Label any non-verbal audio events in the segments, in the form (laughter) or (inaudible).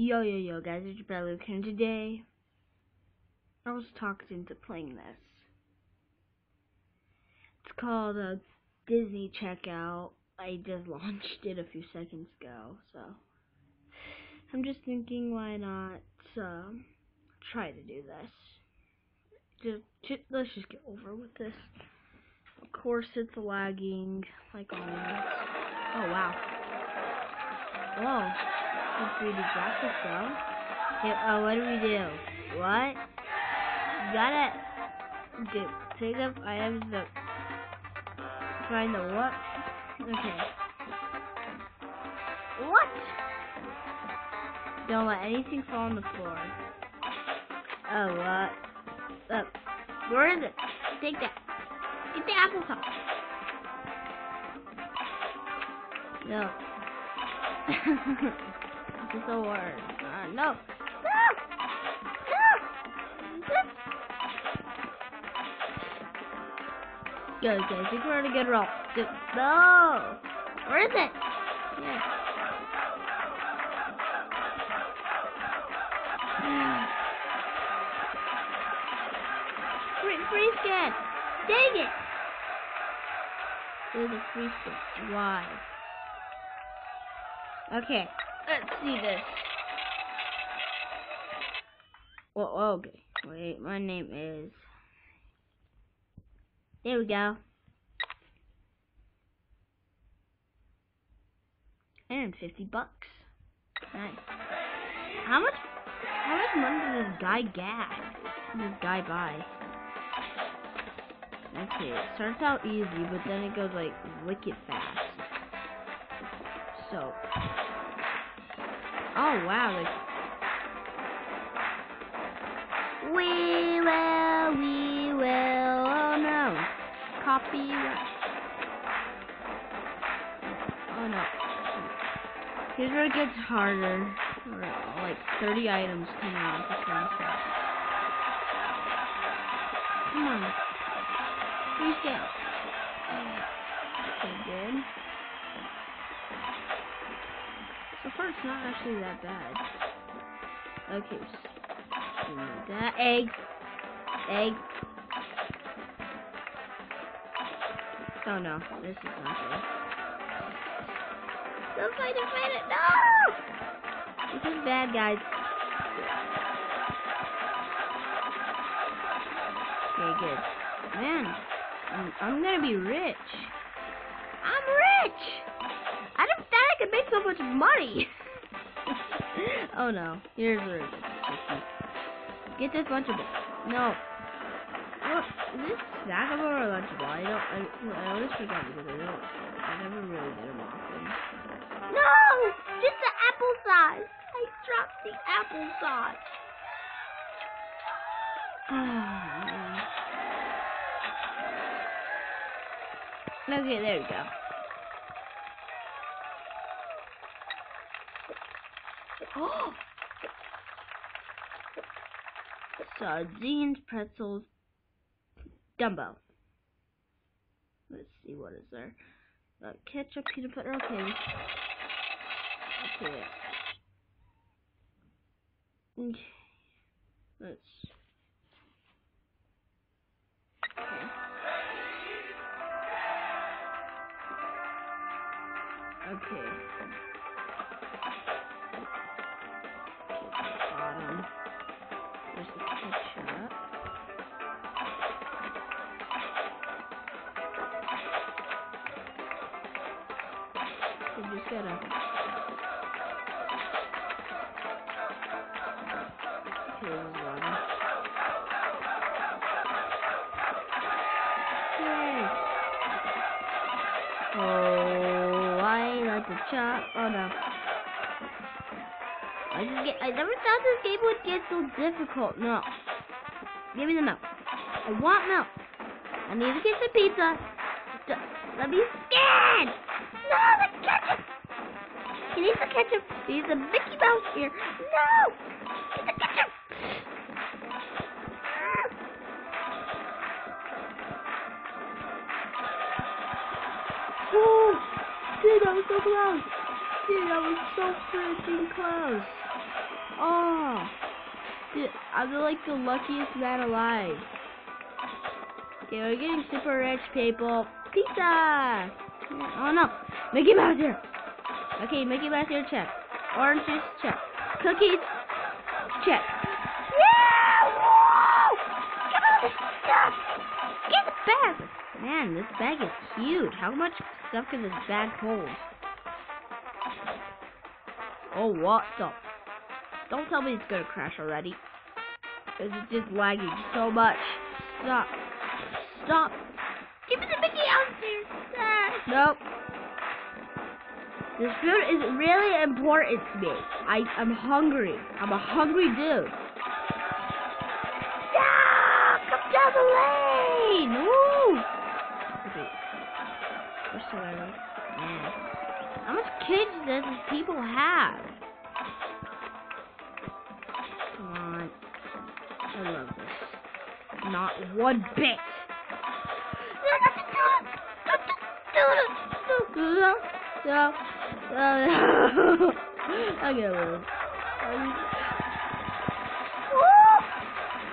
Yo, yo, yo, guys, it's your Luke, today I was talked into playing this. It's called uh, Disney Checkout. I just (laughs) launched it a few seconds ago, so I'm just thinking why not uh, try to do this. Just, just, let's just get over with this. Of course, it's lagging, like always. Oh, wow. Whoa. Let's do the graphics though. Okay, uh, what do we do? What? You gotta do, take up items that find the what? Okay. What? Don't let anything fall on the floor. Oh, what? Uh, where is it? Take that. Get the applesauce. No. (laughs) A word. Uh, no. No! No! Good, guys. I think we're on a good roll. Good. No! Where is it? Yeah. Free, free scan! Dang it! There's a free scan. Why? Okay. Let's see this. Well, okay. Wait, my name is. There we go. And fifty bucks. Nice. How much? How much money does this guy get? This guy buy? Okay, it starts out easy, but then it goes like wicked fast. So, Oh wow, like We will, we will, oh no. Copyright. Oh no. Here's where it gets harder. Like 30 items coming out same time. Come on. Please get. So far, it's not actually that bad. Okay. That egg. Egg. Oh no, this is not good. Don't fight it, fight it, no! This is bad, guys. Okay, good. Man, I'm, I'm gonna be rich. I'm rich! I didn't think I could make so much money. (laughs) oh no, here's where Get this lunchable. No. Is this snackable or lunchable? I don't. I, I always forget because I don't. I never really get them often. No! Just the applesauce! I dropped the applesauce! (sighs) okay, there we go. Oh! (gasps) Sardines, pretzels, Dumbo. Let's see, what is there? Uh, ketchup, peanut butter, okay. Okay. Let's... Okay. Okay. Yay! Oh, I like the chop. Oh no. I get, I never thought this game would get so difficult. No. Give me the milk. I want milk. I need to get some pizza. Let me scan. No, the ketchup. He needs the ketchup. He needs a Mickey Mouse here. No. Get the ketchup. Oh, dude, that was so close. Dude, that was so freaking close. Oh, dude, I'm like the luckiest man alive. Okay, we're getting super rich people. Pizza! Oh no, Mickey Mouse here. Okay, Mickey Mouse here, check. Orange juice, check. Cookies, check. Yeah! Whoa! Get all this stuff! Get the bag! Man, this bag is huge. How much stuff can this bag hold? Oh, what the? Don't tell me it's gonna crash already. It's just lagging so much. Stop. Stop. Give me the Mickey Mouse here. Ah. Nope. This food is really important to me. I, I'm hungry. I'm a hungry dude. Stop! Come down the lane! Woo! How much kids does these people have? Come on. I love this. Not one bit. No, no. I get it.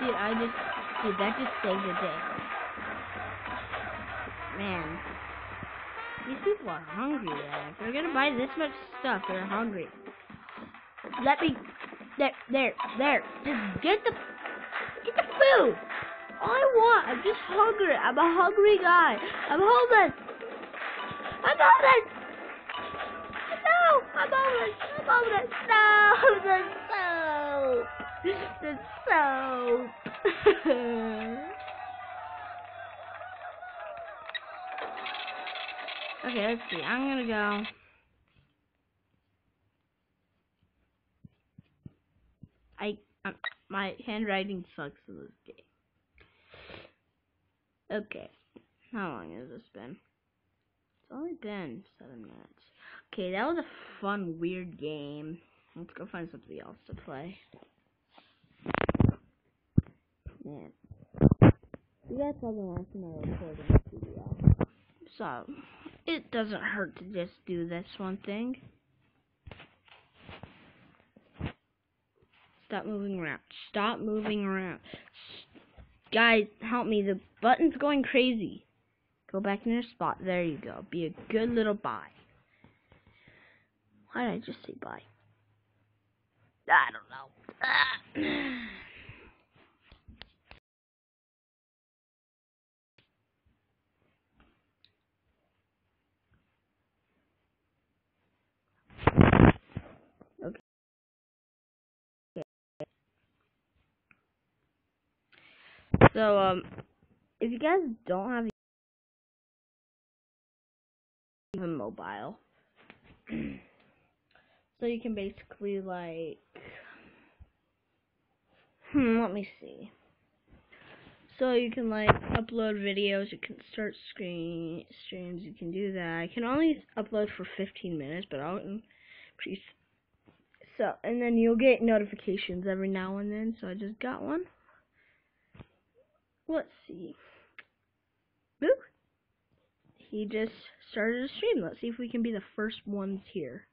Dude, I just, dude, that just saved the day. Man, these people are hungry. Man. If they're gonna buy this much stuff, they're hungry. Let me, there, there, there. Just get the, get the food. All I want, I'm just hungry. I'm a hungry guy. I'm homeless. I'm homeless. I'm homeless. No, the soap. The soap. okay, let's see. I'm gonna go. I, um, my handwriting sucks in this game. Okay. How long has this been? It's only been seven minutes. Okay, that was a fun, weird game. Let's go find something else to play. Man. You guys probably want to recording studio. So, it doesn't hurt to just do this one thing. Stop moving around. Stop moving around. Guys, help me. The button's going crazy. Go back in your spot. There you go. Be a good little bye. Why did I just say bye? I don't know. okay. So, um, if you guys don't have even mobile, (clears throat) so you can basically like, hmm, let me see. So you can like upload videos, you can start screen streams, you can do that. I can only upload for 15 minutes, but I'll increase. So, and then you'll get notifications every now and then. So I just got one. Let's see. Boop. He just started a stream. Let's see if we can be the first ones here.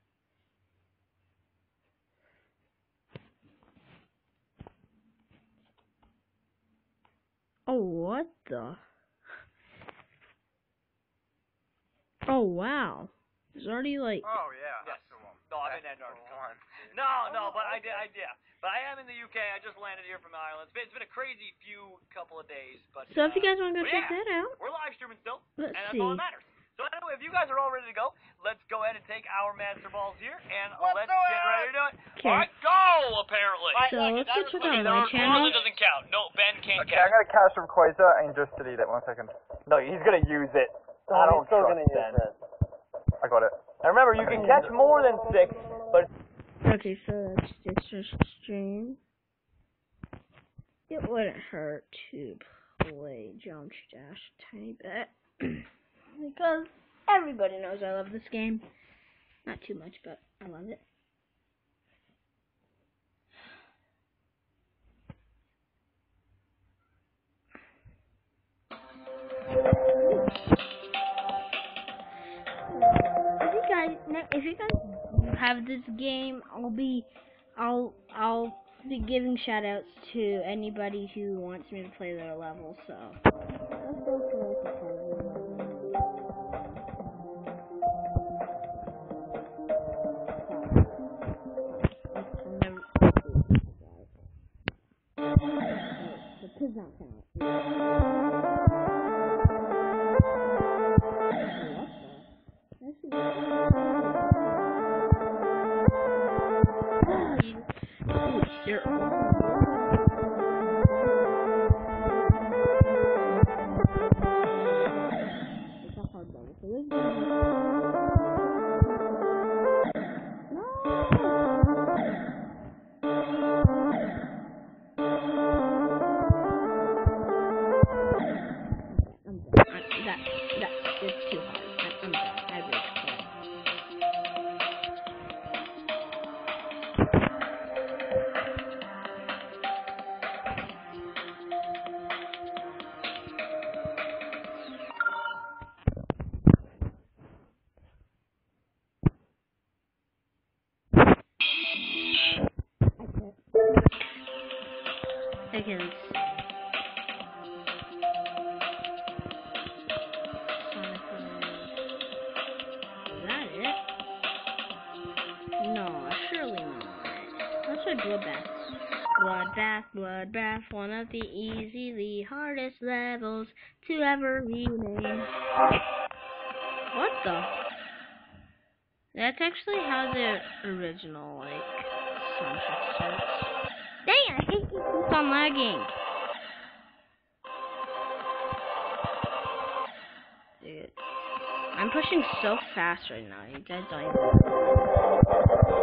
Oh, what the? Oh, wow. There's already like. Oh yeah, Yes. that's the one. No, I'm in Antarctica. one. No, no, but I did, I did. But I am in the UK. I just landed here from Ireland. It's been, it's been a crazy few couple of days, but So if you uh, guys want to go check yeah. that out, we're live streaming still, let's and that's see. all that matters. So anyway, if you guys are all ready to go, let's go ahead and take our master balls here, and Let's let's get ready to do it. Okay. All right, go! Apparently. So let's go check Okay, out the my recorder channel. doesn't count. No, Ben can't Okay, I'm count. gonna cast from Quasar and just delete it. One second. No, he's gonna use it. I don't still trust gonna use Ben. it. I got it. And remember, you can catch more than six, but Okay, so that's just a stream. It wouldn't hurt to play Jump Dash a tiny bit. (clears throat) because everybody knows I love this game. Not too much, but I love it. If you guys, if you guys have this game, I'll be, I'll I'll be giving shout outs to anybody who wants me to play their level, so Does not count. What of the easily hardest levels to ever be made. What the? That's actually how the original, like, soundtrack starts. Dang, I think this keeps on lagging. Dude. I'm pushing so fast right now. You guys don't even.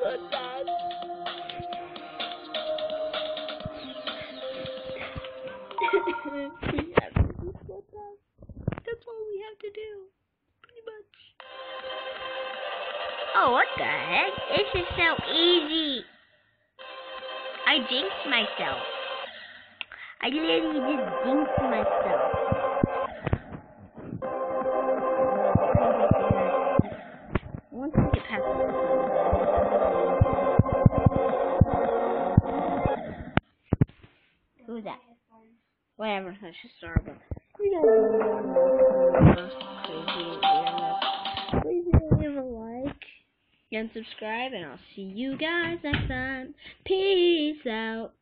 That's all we have to do. Pretty much. Oh, what the heck? This is so easy. I jinxed myself. I literally just jinxed myself. Whatever, that's just Starbucks. You guys know. Please leave a like and subscribe, and I'll see you guys next time. Peace out.